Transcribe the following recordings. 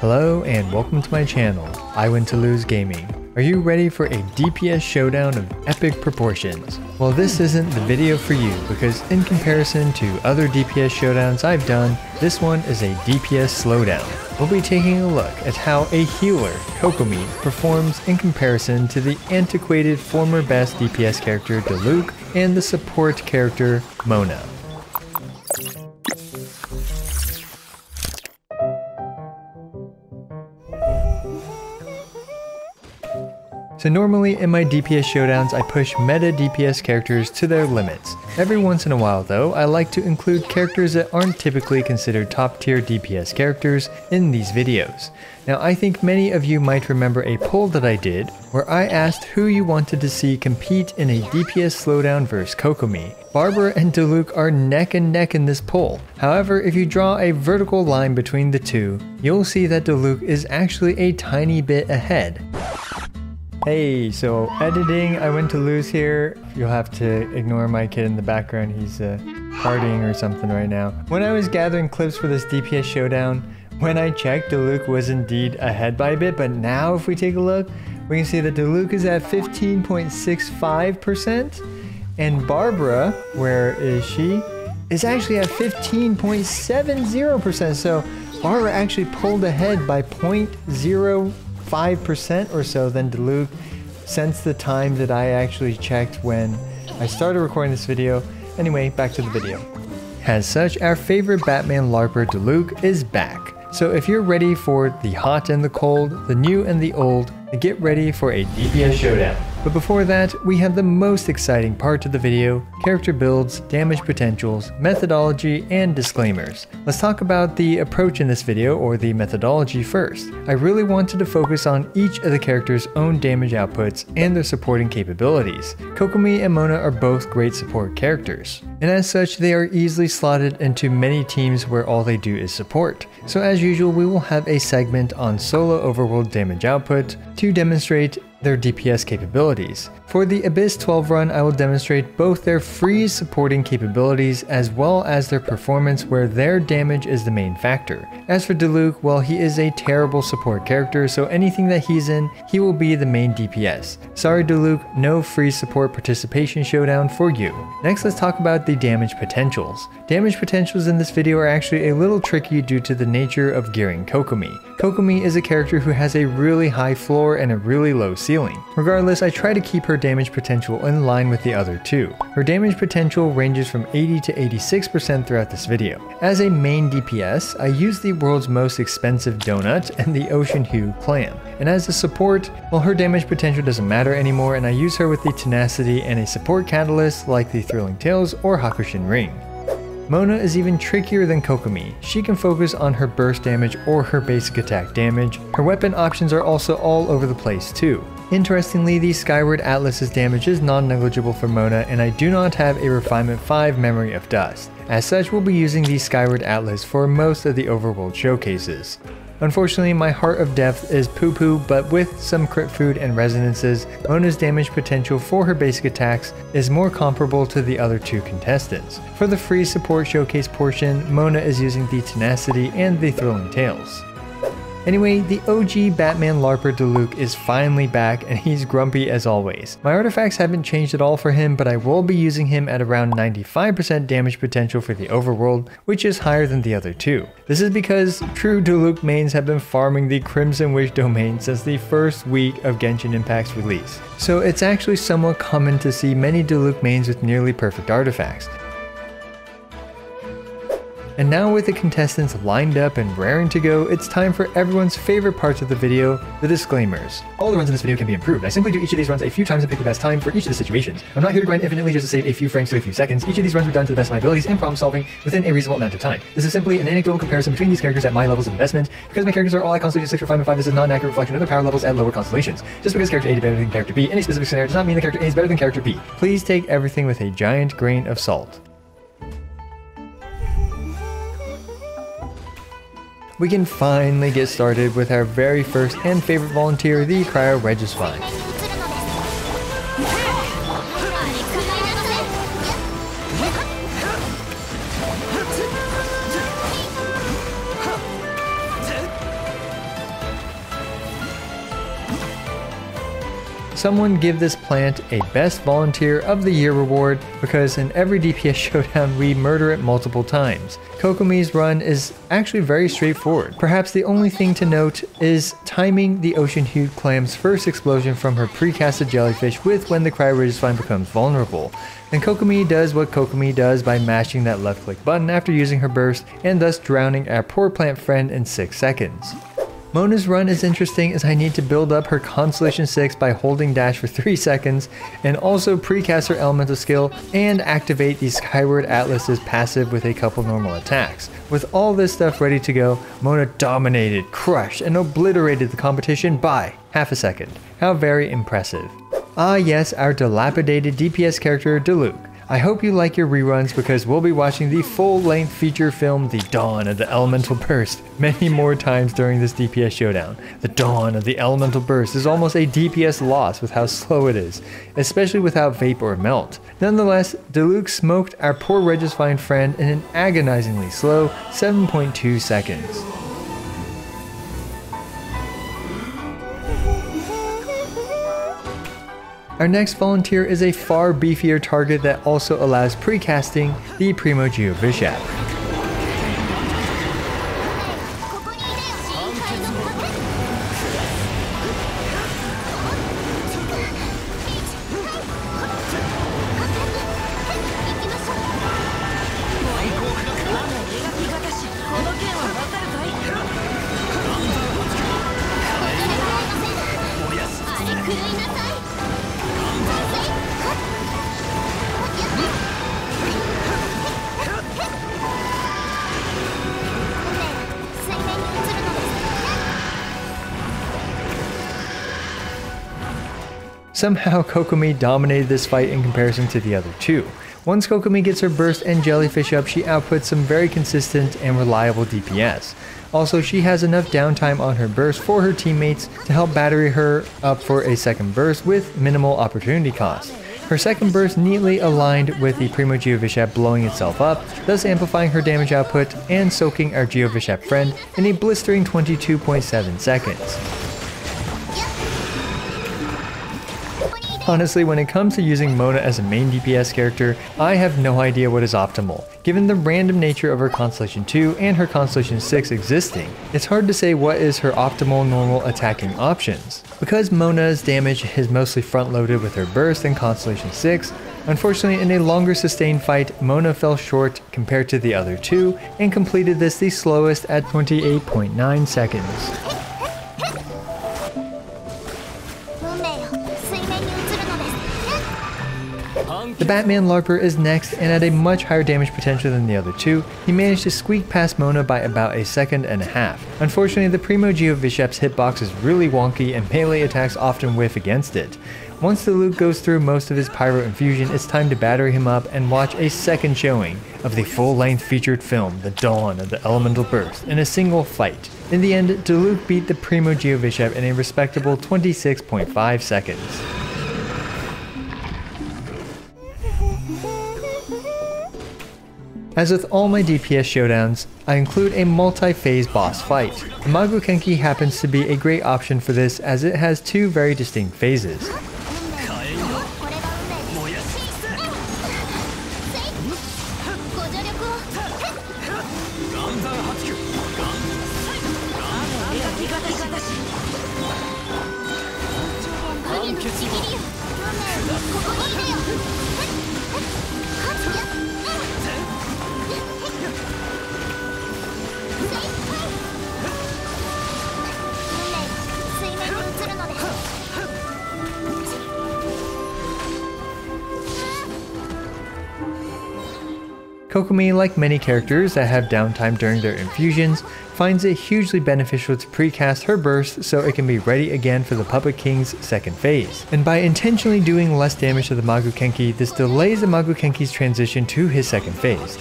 Hello and welcome to my channel, I Win to Lose Gaming. Are you ready for a DPS showdown of epic proportions? Well this isn't the video for you because in comparison to other DPS showdowns I've done, this one is a DPS slowdown. We'll be taking a look at how a healer, Kokomi, performs in comparison to the antiquated former best DPS character Diluc and the support character Mona. So normally in my DPS showdowns I push meta DPS characters to their limits. Every once in a while though, I like to include characters that aren't typically considered top tier DPS characters in these videos. Now I think many of you might remember a poll that I did where I asked who you wanted to see compete in a DPS slowdown versus Kokomi. Barbara and Diluc are neck and neck in this poll. However, if you draw a vertical line between the two, you'll see that Diluc is actually a tiny bit ahead. Hey, so editing, I Win to Lose here. You'll have to ignore my kid in the background. He's uh, partying or something right now. When I was gathering clips for this DPS showdown, when I checked, Diluc was indeed ahead by a bit, but now if we take a look, we can see that Diluc is at 15.65%, and Barbara, where is she, is actually at 15.70%. So Barbara actually pulled ahead by 0.0 5% or so than Diluc since the time that I actually checked when I started recording this video. Anyway, back to the video. As such, our favorite Batman LARPer Diluc is back. So if you're ready for the hot and the cold, the new and the old, get ready for a DPS showdown. But before that, we have the most exciting part of the video, character builds, damage potentials, methodology, and disclaimers. Let's talk about the approach in this video, or the methodology first. I really wanted to focus on each of the character's own damage outputs and their supporting capabilities. Kokomi and Mona are both great support characters, and as such they are easily slotted into many teams where all they do is support. So as usual we will have a segment on solo overworld damage output to demonstrate their DPS capabilities. For the Abyss 12 run, I will demonstrate both their freeze supporting capabilities as well as their performance where their damage is the main factor. As for Diluc, well he is a terrible support character so anything that he's in, he will be the main DPS. Sorry Diluc, no free support participation showdown for you. Next let's talk about the damage potentials. Damage potentials in this video are actually a little tricky due to the nature of gearing Kokomi. Kokomi is a character who has a really high floor and a really low ceiling. Regardless, I try to keep her damage potential in line with the other two. Her damage potential ranges from 80 to 86% throughout this video. As a main DPS, I use the world's most expensive donut and the Ocean Hue clam. And as a support, well her damage potential doesn't matter anymore and I use her with the Tenacity and a support catalyst like the Thrilling Tales or Hakushin Ring. Mona is even trickier than Kokomi. She can focus on her burst damage or her basic attack damage. Her weapon options are also all over the place too. Interestingly, the Skyward Atlas's damage is non-negligible for Mona and I do not have a Refinement 5 Memory of Dust. As such, we'll be using the Skyward Atlas for most of the overworld showcases. Unfortunately, my Heart of Death is poo-poo, but with some crit food and resonances, Mona's damage potential for her basic attacks is more comparable to the other two contestants. For the free support showcase portion, Mona is using the Tenacity and the Thrilling Tales. Anyway, the OG Batman LARPer Diluc is finally back and he's grumpy as always. My artifacts haven't changed at all for him, but I will be using him at around 95% damage potential for the overworld, which is higher than the other two. This is because true Diluc mains have been farming the Crimson Wish domain since the first week of Genshin Impact's release. So it's actually somewhat common to see many Diluc mains with nearly perfect artifacts. And now with the contestants lined up and raring to go, it's time for everyone's favorite parts of the video, the disclaimers. All the runs in this video can be improved. I simply do each of these runs a few times and pick the best time for each of the situations. I'm not here to grind infinitely just to save a few frames to a few seconds. Each of these runs were done to the best of my abilities and problem solving within a reasonable amount of time. This is simply an anecdotal comparison between these characters at my levels of investment. Because my characters are all at constellation 6 or 5 and 5, this is not an accurate reflection of their power levels at lower constellations. Just because character A is better than character B in a specific scenario does not mean the character A is better than character B. Please take everything with a giant grain of salt. We can finally get started with our very first and favorite volunteer, the Cryo Regisvine. Someone give this plant a Best Volunteer of the Year reward because in every DPS showdown we murder it multiple times. Kokomi's run is actually very straightforward. Perhaps the only thing to note is timing the Ocean Hued Clam's first explosion from her precasted jellyfish with when the Cryo Regisvine becomes vulnerable. Then Kokomi does what Kokomi does by mashing that left click button after using her burst and thus drowning our poor plant friend in 6 seconds. Mona's run is interesting as I need to build up her Constellation 6 by holding dash for 3 seconds and also precast her elemental skill and activate the Skyward Atlas's passive with a couple normal attacks. With all this stuff ready to go, Mona dominated, crushed, and obliterated the competition by half a second. How very impressive. Ah yes, our dilapidated DPS character Diluc. I hope you like your reruns because we'll be watching the full-length feature film The Dawn of the Elemental Burst many more times during this DPS showdown. The Dawn of the Elemental Burst is almost a DPS loss with how slow it is, especially without Vape or Melt. Nonetheless, Diluc smoked our poor Regisvine friend in an agonizingly slow 7.2 seconds. Our next volunteer is a far beefier target that also allows precasting the Primo Geovishap. Somehow Kokomi dominated this fight in comparison to the other two. Once Kokomi gets her burst and jellyfish up, she outputs some very consistent and reliable DPS. Also, she has enough downtime on her burst for her teammates to help battery her up for a second burst with minimal opportunity cost. Her second burst neatly aligned with the Primo Geovishap blowing itself up, thus amplifying her damage output and soaking our Geovishap friend in a blistering 22.7 seconds. Honestly, when it comes to using Mona as a main DPS character, I have no idea what is optimal. Given the random nature of her Constellation 2 and her Constellation 6 existing, it's hard to say what is her optimal normal attacking options. Because Mona's damage is mostly front loaded with her burst in Constellation 6, Unfortunately, in a longer sustained fight, Mona fell short compared to the other two and completed this the slowest at 28.9 seconds. The Batman Larper is next and at a much higher damage potential than the other two, he managed to squeak past Mona by about a second and a half. Unfortunately, the Primo Geovishap's hitbox is really wonky and melee attacks often whiff against it. Once Diluc goes through most of his Pyro Infusion, it's time to battery him up and watch a second showing of the full-length featured film, The Dawn of the Elemental Burst, in a single fight. In the end, Diluc beat the Primo Geovishap in a respectable 26.5 seconds. As with all my DPS showdowns, I include a multi-phase boss fight. The Maguu Kenki happens to be a great option for this as it has two very distinct phases. Kokomi, like many characters that have downtime during their infusions, finds it hugely beneficial to precast her burst so it can be ready again for the Puppet King's second phase. And by intentionally doing less damage to the Maguu Kenki, this delays the Maguu Kenki's transition to his second phase.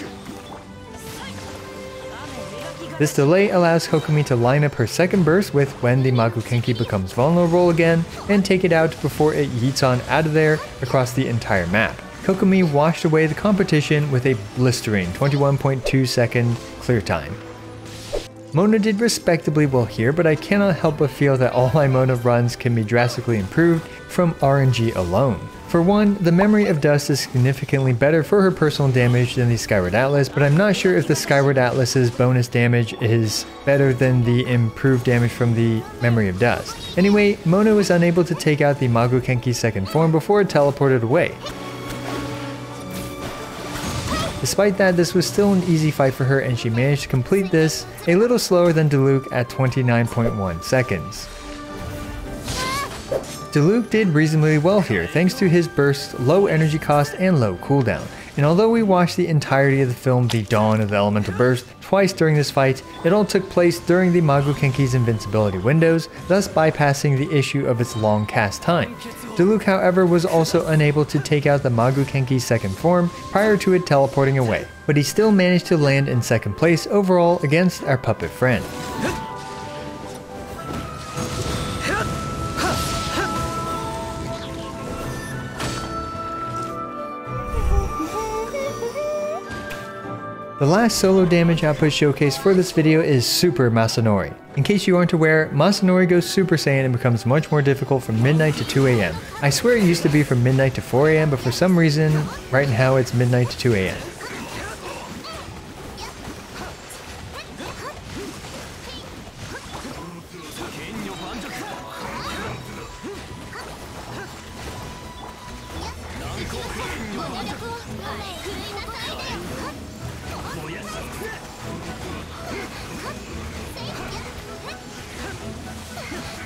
This delay allows Kokomi to line up her second burst with when the Maguu Kenki becomes vulnerable again and take it out before it yeets on out of there across the entire map. Kokomi washed away the competition with a blistering 21.2 second clear time. Mona did respectably well here, but I cannot help but feel that all my Mona runs can be drastically improved from RNG alone. For one, the Memory of Dust is significantly better for her personal damage than the Skyward Atlas, but I'm not sure if the Skyward Atlas's bonus damage is better than the improved damage from the Memory of Dust. Anyway, Mona was unable to take out the Maguu Kenki's second form before it teleported away. Despite that, this was still an easy fight for her and she managed to complete this a little slower than Diluc at 29.1 seconds. Diluc did reasonably well here thanks to his burst, low energy cost, and low cooldown. And although we watched the entirety of the film The Dawn of the Elemental Burst twice during this fight, it all took place during the Maguu Kenki's invincibility windows, thus bypassing the issue of its long cast time. Diluc however was also unable to take out the Maguu Kenki's second form prior to it teleporting away, but he still managed to land in second place overall against our puppet friend. The last solo damage output showcase for this video is Super Masanori. In case you aren't aware, Masanori goes Super Saiyan and becomes much more difficult from midnight to 2am. I swear it used to be from midnight to 4am, but for some reason, right now it's midnight to 2am. ステージです。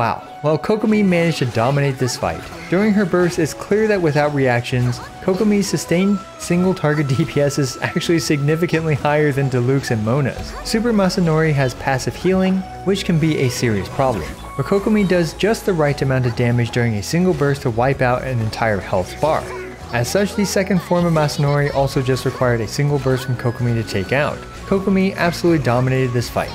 Wow, well Kokomi managed to dominate this fight. During her burst, it's clear that without reactions, Kokomi's sustained single target DPS is actually significantly higher than Diluc's and Mona's. Super Masanori has passive healing, which can be a serious problem. But Kokomi does just the right amount of damage during a single burst to wipe out an entire health bar. As such, the second form of Masanori also just required a single burst from Kokomi to take out. Kokomi absolutely dominated this fight.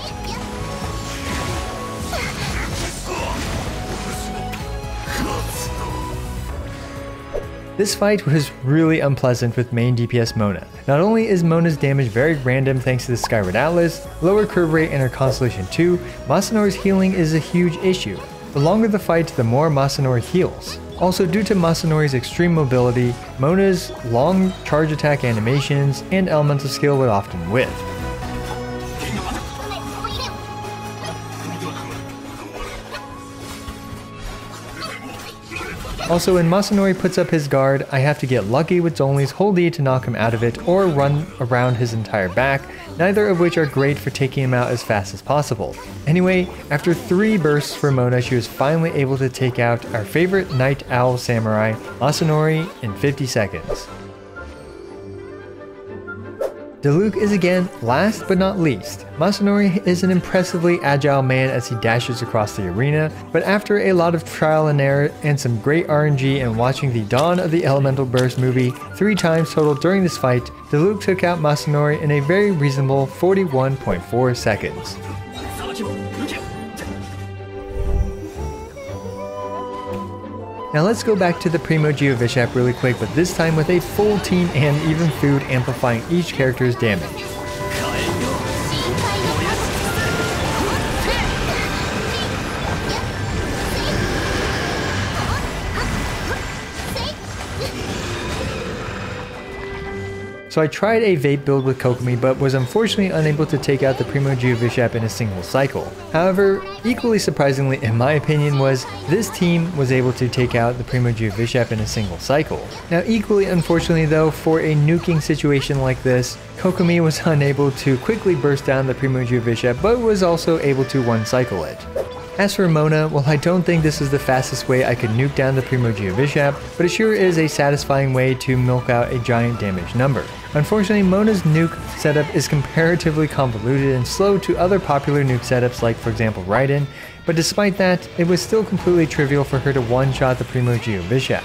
This fight was really unpleasant with main DPS Mona. Not only is Mona's damage very random thanks to the Skyward Atlas, lower curve rate in her Constellation 2, Masanori's healing is a huge issue. The longer the fight, the more Masanori heals. Also due to Masanori's extreme mobility, Mona's long charge attack animations and elemental skill would often whiff. Also, when Masanori puts up his guard, I have to get lucky with Zhongli's hold E to knock him out of it or run around his entire back, neither of which are great for taking him out as fast as possible. Anyway, after three bursts for Mona, she was finally able to take out our favorite Night Owl Samurai, Masanori, in 50 seconds. Diluc is again last but not least. Masanori is an impressively agile man as he dashes across the arena, but after a lot of trial and error and some great RNG and watching the Dawn of the Elemental Burst movie three times total during this fight, Diluc took out Masanori in a very reasonable 41.4 seconds. Now let's go back to the Primo Geovishap really quick, but this time with a full team and even food amplifying each character's damage. So I tried a vape build with Kokomi but was unfortunately unable to take out the Primo Geovishap in a single cycle. However, equally surprisingly in my opinion was this team was able to take out the Primo Geovishap in a single cycle. Now equally unfortunately though, for a nuking situation like this, Kokomi was unable to quickly burst down the Primo Geovishap but was also able to one cycle it. As for Mona, well I don't think this is the fastest way I could nuke down the Primo Geovishap, but it sure is a satisfying way to milk out a giant damage number. Unfortunately, Mona's nuke setup is comparatively convoluted and slow to other popular nuke setups like for example Raiden, but despite that, it was still completely trivial for her to one-shot the Primo Geovishap.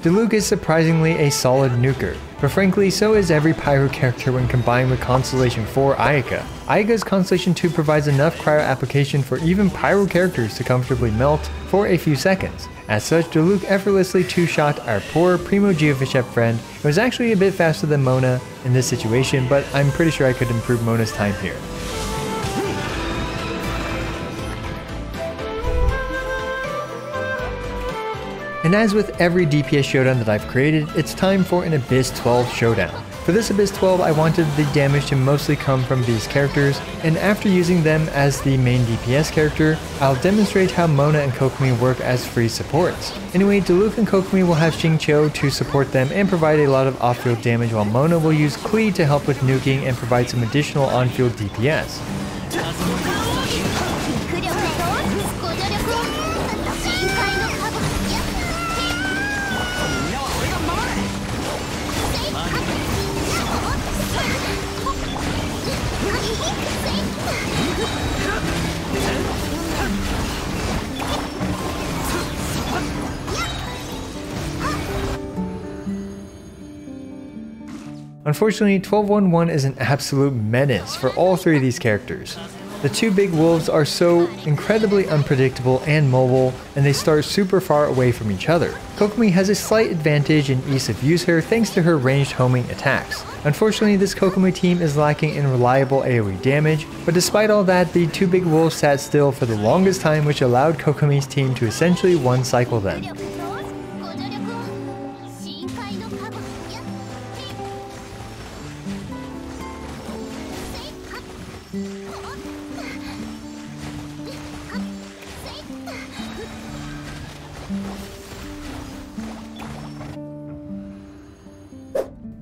Diluc is surprisingly a solid nuker, but frankly so is every Pyro character when combined with Constellation 4 Ayaka. Ayaka's Constellation 2 provides enough cryo application for even Pyro characters to comfortably melt for a few seconds. As such, Diluc effortlessly two-shot our poor Primo Geovishap friend. It was actually a bit faster than Mona in this situation, but I'm pretty sure I could improve Mona's time here. And as with every DPS showdown that I've created, it's time for an Abyss 12 showdown. For this Abyss 12, I wanted the damage to mostly come from these characters, and after using them as the main DPS character, I'll demonstrate how Mona and Kokomi work as free supports. Anyway, Diluc and Kokomi will have Xingqiu to support them and provide a lot of off-field damage while Mona will use Klee to help with nuking and provide some additional on-field DPS. Unfortunately, 1211 is an absolute menace for all three of these characters. The two big wolves are so incredibly unpredictable and mobile, and they start super far away from each other. Kokomi has a slight advantage in ease of use here thanks to her ranged homing attacks. Unfortunately, this Kokomi team is lacking in reliable AoE damage, but despite all that, the two big wolves sat still for the longest time which allowed Kokomi's team to essentially one-cycle them. thank mm -hmm. you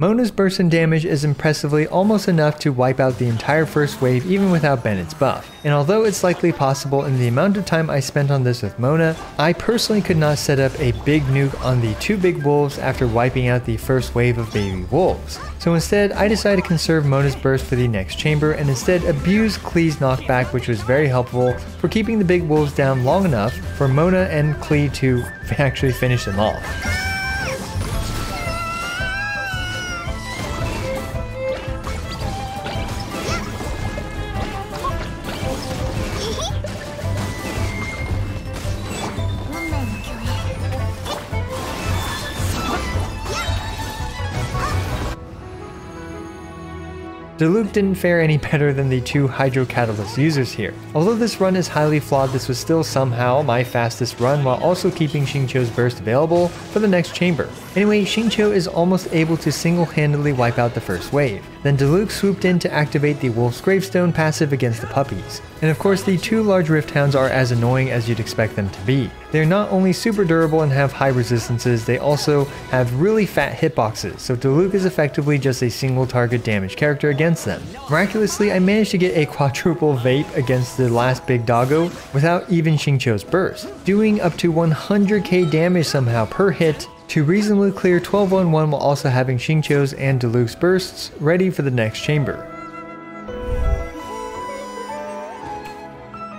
Mona's burst and damage is impressively almost enough to wipe out the entire first wave even without Bennett's buff. And although it's likely possible in the amount of time I spent on this with Mona, I personally could not set up a big nuke on the two big wolves after wiping out the first wave of baby wolves. So instead, I decided to conserve Mona's burst for the next chamber and instead abuse Klee's knockback which was very helpful for keeping the big wolves down long enough for Mona and Klee to actually finish them off. Diluc didn't fare any better than the two Hydro Catalyst users here. Although this run is highly flawed, this was still somehow my fastest run while also keeping Xingqiu's burst available for the next chamber. Anyway, Xingqiu is almost able to single-handedly wipe out the first wave. Then Diluc swooped in to activate the Wolf's Gravestone passive against the puppies. And of course the two large Rift Hounds are as annoying as you'd expect them to be. They're not only super durable and have high resistances, they also have really fat hitboxes, so Diluc is effectively just a single target damage character against them. Miraculously, I managed to get a quadruple vape against the last big doggo without even Xingqiu's burst, doing up to 100k damage somehow per hit to reasonably clear 1211 while also having Xingqiu's and Diluc's bursts ready for the next chamber.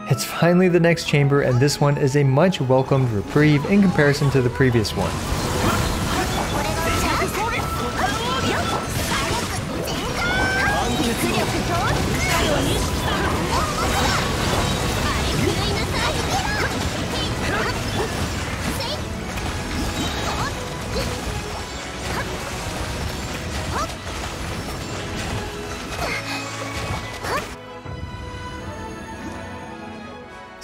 It's finally the next chamber and this one is a much welcomed reprieve in comparison to the previous one.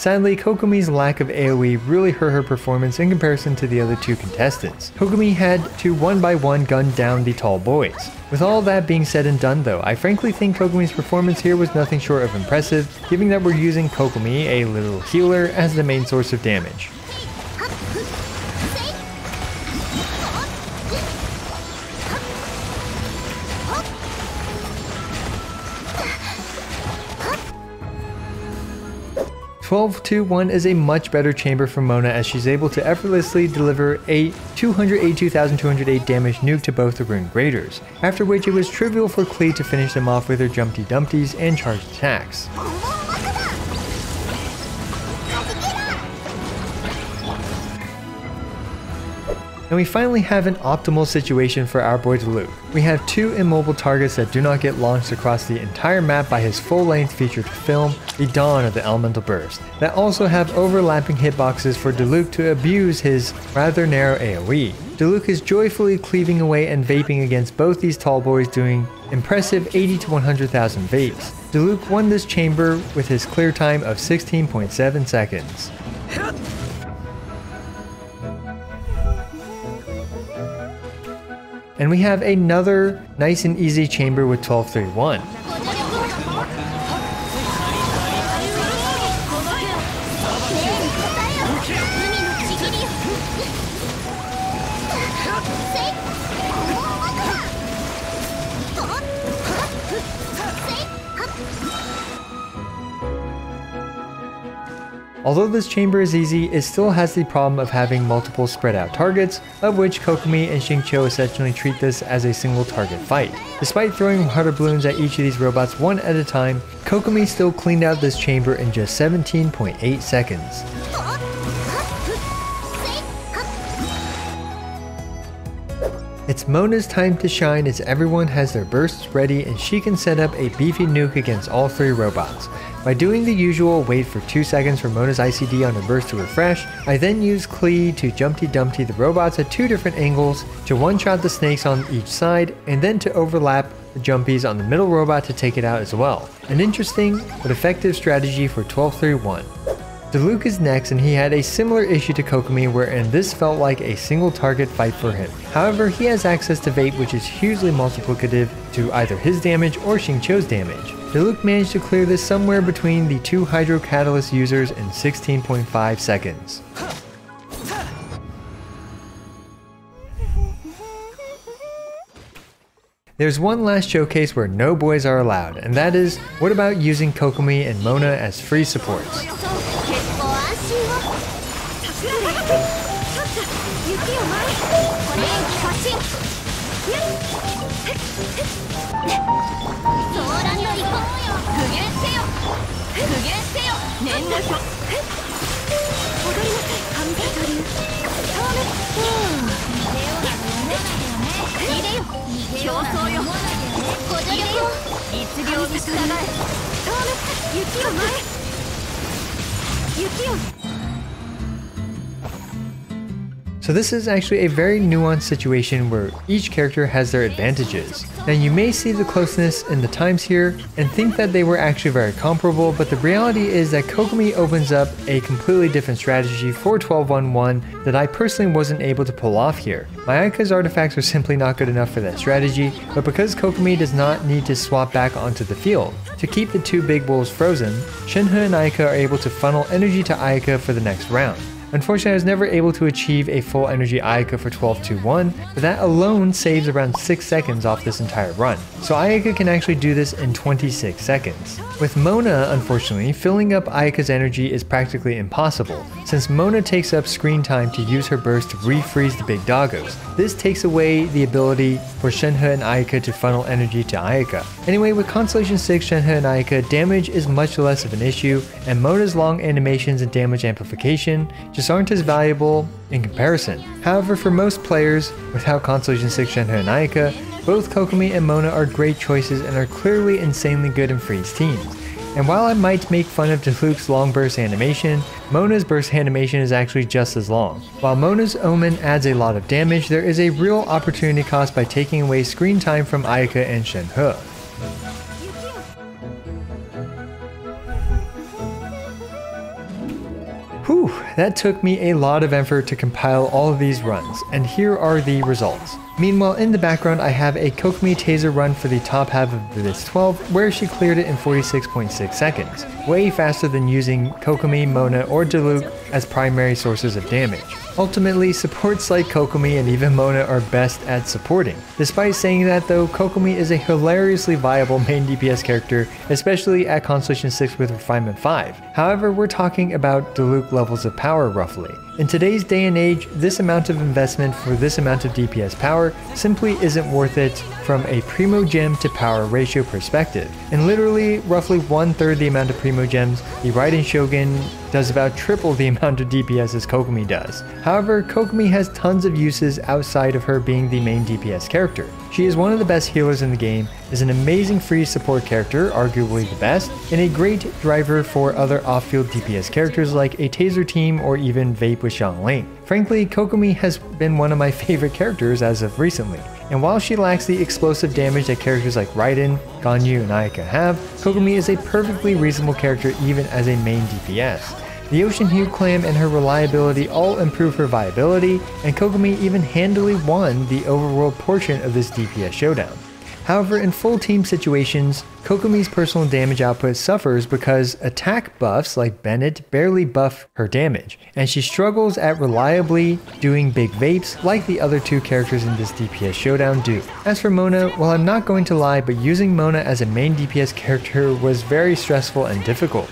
Sadly, Kokomi's lack of AoE really hurt her performance in comparison to the other two contestants. Kokomi had to one by one gun down the tall boys. With all that being said and done though, I frankly think Kokomi's performance here was nothing short of impressive, given that we're using Kokomi, a little healer, as the main source of damage. 12-2-1 is a much better chamber for Mona as she's able to effortlessly deliver a 282,208 damage nuke to both the Ruin Graders, after which it was trivial for Klee to finish them off with her Jumpty Dumpties and charged attacks. And we finally have an optimal situation for our boy Diluc. We have two immobile targets that do not get launched across the entire map by his full-length featured film, The Dawn of the Elemental Burst, that also have overlapping hitboxes for Diluc to abuse his rather narrow AoE. Diluc is joyfully cleaving away and vaping against both these tall boys doing impressive 80 to 100,000 vapes. Diluc won this chamber with his clear time of 16.7 seconds. And we have another nice and easy chamber with 1231. Although this chamber is easy, it still has the problem of having multiple spread out targets, of which Kokomi and Xingqiu essentially treat this as a single target fight. Despite throwing water balloons at each of these robots one at a time, Kokomi still cleaned out this chamber in just 17.8 seconds. It's Mona's time to shine as everyone has their bursts ready and she can set up a beefy nuke against all three robots. By doing the usual wait for 2 seconds for Mona's ICD on her burst to refresh, I then use Klee to Jumpty Dumpty the robots at two different angles, to one-shot the snakes on each side, and then to overlap the jumpies on the middle robot to take it out as well. An interesting but effective strategy for 1231. Diluc is next and he had a similar issue to Kokomi wherein this felt like a single target fight for him. However, he has access to Vape which is hugely multiplicative to either his damage or Xingqiu's damage. Diluc managed to clear this somewhere between the two Hydro Catalyst users in 16.5 seconds. There's one last showcase where no boys are allowed, and that is, what about using Kokomi and Mona as free supports? 雪を前ううをえ雪を前雪を So this is actually a very nuanced situation where each character has their advantages. Now you may see the closeness in the times here and think that they were actually very comparable, but the reality is that Kokomi opens up a completely different strategy for 12-1-1 that I personally wasn't able to pull off here. Ayaka's artifacts are simply not good enough for that strategy, but because Kokomi does not need to swap back onto the field, to keep the two big wolves frozen, Shenhe and Ayaka are able to funnel energy to Ayaka for the next round. Unfortunately, I was never able to achieve a full energy Ayaka for 12-2-1, but that alone saves around 6 seconds off this entire run. So Ayaka can actually do this in 26 seconds. With Mona, unfortunately, filling up Ayaka's energy is practically impossible, since Mona takes up screen time to use her burst to refreeze the big doggos. This takes away the ability for Shenhe and Ayaka to funnel energy to Ayaka. Anyway, with Constellation 6 Shenhe and Ayaka, damage is much less of an issue, and Mona's long animations and damage amplification just aren't as valuable in comparison. However, for most players, without Constellation 6 Shenhe and Ayaka, both Kokomi and Mona are great choices and are clearly insanely good in freeze teams. And while I might make fun of Diluc's long burst animation, Mona's burst animation is actually just as long. While Mona's Omen adds a lot of damage, there is a real opportunity cost by taking away screen time from Ayaka and Shenhe. That took me a lot of effort to compile all of these runs, and here are the results. Meanwhile, in the background, I have a Kokomi Taser run for the top half of this 12, where she cleared it in 46.6 seconds, way faster than using Kokomi, Mona, or Diluc as primary sources of damage. Ultimately, supports like Kokomi and even Mona are best at supporting. Despite saying that though, Kokomi is a hilariously viable main DPS character, especially at Constellation 6 with Refinement 5. However, we're talking about Diluc levels of power roughly. In today's day and age, this amount of investment for this amount of DPS power simply isn't worth it from a Primo Gem to power ratio perspective. And literally, roughly one third the amount of Primo Gems, the Raiden Shogun does about triple the amount of DPS as Kokomi does. However, Kokomi has tons of uses outside of her being the main DPS character. She is one of the best healers in the game, is an amazing free support character, arguably the best, and a great driver for other off-field DPS characters like a Taser team or even Vape with Xiangling. Frankly, Kokomi has been one of my favorite characters as of recently, and while she lacks the explosive damage that characters like Raiden, Ganyu, and Ayaka have, Kokomi is a perfectly reasonable character even as a main DPS. The Ocean Hue Clam and her reliability all improve her viability, and Kokomi even handily won the overworld portion of this DPS showdown. However, in full team situations, Kokomi's personal damage output suffers because attack buffs like Bennett barely buff her damage, and she struggles at reliably doing big vapes like the other two characters in this DPS showdown do. As for Mona, well I'm not going to lie, but using Mona as a main DPS character was very stressful and difficult.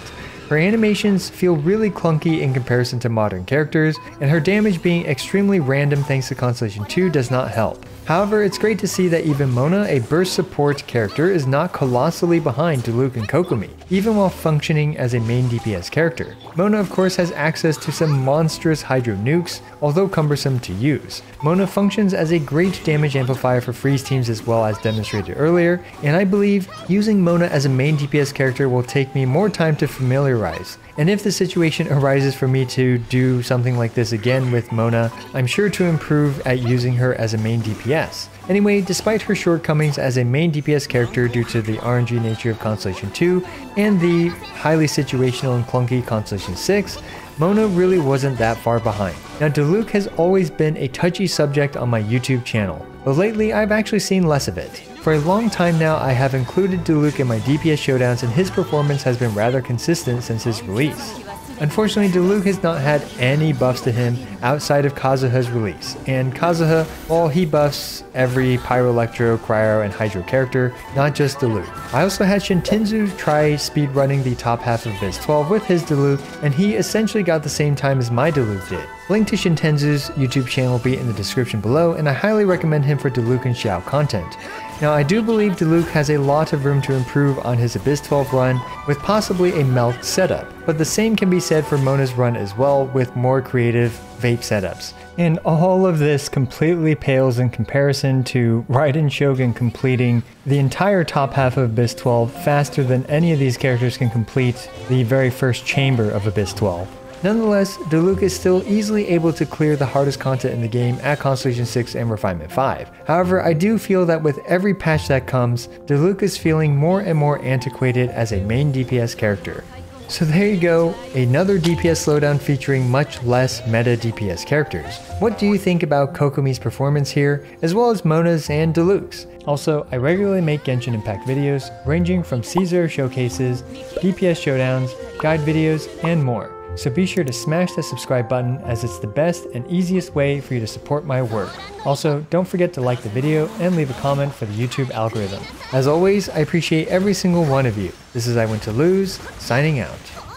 Her animations feel really clunky in comparison to modern characters, and her damage being extremely random thanks to Constellation 2 does not help. However, it's great to see that even Mona, a burst support character, is not colossally behind Diluc and Kokomi, even while functioning as a main DPS character. Mona of course has access to some monstrous Hydro nukes, although cumbersome to use. Mona functions as a great damage amplifier for freeze teams as well as demonstrated earlier, and I believe using Mona as a main DPS character will take me more time to familiarize. And if the situation arises for me to do something like this again with Mona, I'm sure to improve at using her as a main DPS. Anyway, despite her shortcomings as a main DPS character due to the RNG nature of Constellation 2 and the highly situational and clunky Constellation 6, Mona really wasn't that far behind. Now Diluc has always been a touchy subject on my YouTube channel, but lately I've actually seen less of it. For a long time now, I have included Diluc in my DPS showdowns and his performance has been rather consistent since his release. Unfortunately, Diluc has not had any buffs to him outside of Kazuha's release, and Kazuha, well, he buffs every Pyro Electro, Cryo, and Hydro character, not just Diluc. I also had Shintenzu try speedrunning the top half of Abyss 12 with his Diluc, and he essentially got the same time as my Diluc did. Link to Shintenzu's YouTube channel will be in the description below, and I highly recommend him for Diluc and Xiao content. Now I do believe Diluc has a lot of room to improve on his Abyss 12 run with possibly a melt setup, but the same can be said for Mona's run as well with more creative vape setups. And all of this completely pales in comparison to Raiden Shogun completing the entire top half of Abyss 12 faster than any of these characters can complete the very first chamber of Abyss 12. Nonetheless, Diluc is still easily able to clear the hardest content in the game at Constellation 6 and Refinement 5. However, I do feel that with every patch that comes, Diluc is feeling more and more antiquated as a main DPS character. So there you go, another DPS slowdown featuring much less meta DPS characters. What do you think about Kokomi's performance here, as well as Mona's and Diluc's? Also, I regularly make Genshin Impact videos, ranging from Caesar showcases, DPS showdowns, guide videos, and more so be sure to smash the subscribe button as it's the best and easiest way for you to support my work. Also, don't forget to like the video and leave a comment for the YouTube algorithm. As always, I appreciate every single one of you. This is I Win to Lose, signing out.